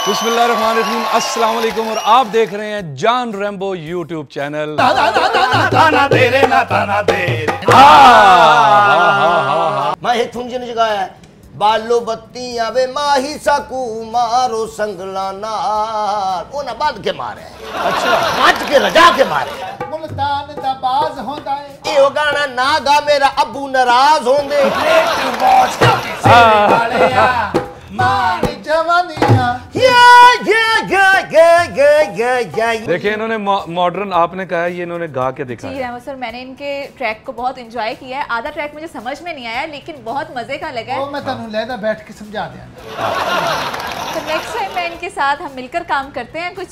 बिस्मिल्लाहिर्रहमानिर्रहीम। अस्सलाम वालेकुम और आप देख रहे हैं जान रेम्बो यूट्यूब चैनल। मैं एक बालो बत्ती आवे माही साकू मारो संगला नार। वो ना बाद के मारे। अच्छा। बाद के रजा के मारे। मुल्तान दा बाज होंदा है। एहो गाना ना गा मेरा अबू नाराज़ होंदे। लेट वॉच के वाले आ। माँ या देखिए इन्होंने मॉडर्न आपने कहा ये इन्होंने गा के दिखाया। जी सर मैंने इनके ट्रैक को बहुत इंजॉय किया है। आधा ट्रैक मुझे समझ में नहीं आया लेकिन बहुत मज़े का लगा। है मैं तनु लेदा बैठ के समझा दिया। तो नेक्स्ट टाइम मैं इनके साथ हम मिलकर काम करते हैं कुछ।